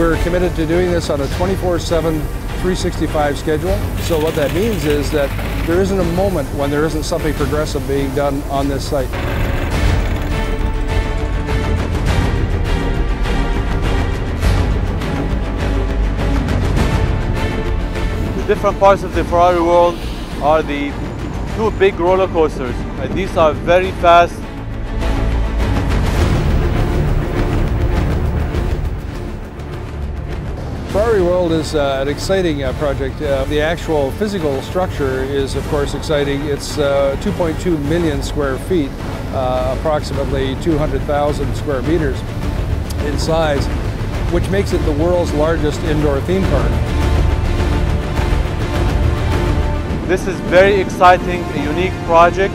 we're committed to doing this on a 24-7, 365 schedule. So what that means is that there isn't a moment when there isn't something progressive being done on this site. The different parts of the Ferrari world are the two big roller coasters. And these are very fast Ferrari World is uh, an exciting uh, project. Uh, the actual physical structure is of course exciting. It's uh, 2.2 million square feet, uh, approximately 200,000 square meters in size, which makes it the world's largest indoor theme park. This is very exciting, a unique project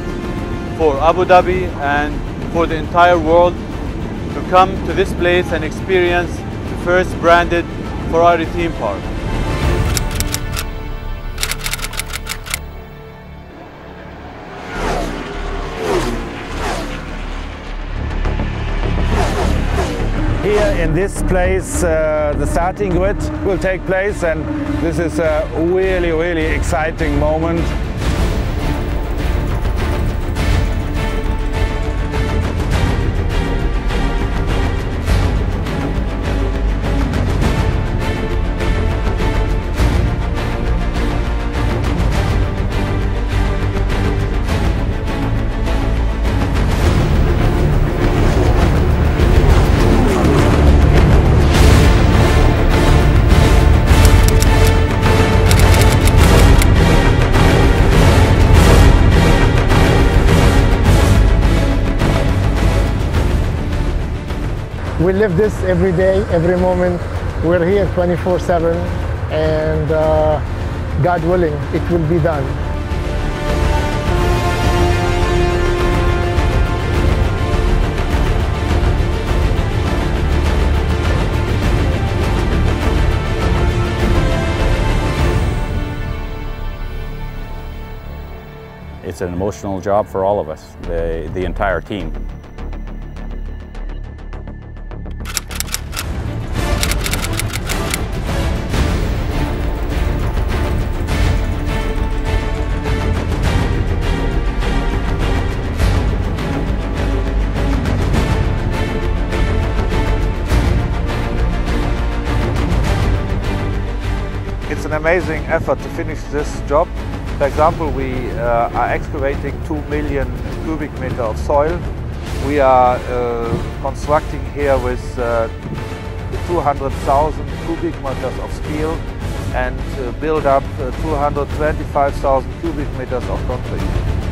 for Abu Dhabi and for the entire world to come to this place and experience the first branded Ferrari theme park. Here in this place, uh, the starting grid will take place and this is a really, really exciting moment. We live this every day, every moment. We're here 24-7 and uh, God willing, it will be done. It's an emotional job for all of us, the, the entire team. It's an amazing effort to finish this job. For example, we uh, are excavating 2 million cubic meter of soil. We are uh, constructing here with uh, 200,000 cubic meters of steel and uh, build up uh, 225,000 cubic meters of concrete.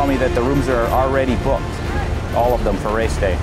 Tell me that the rooms are already booked, all of them for race day.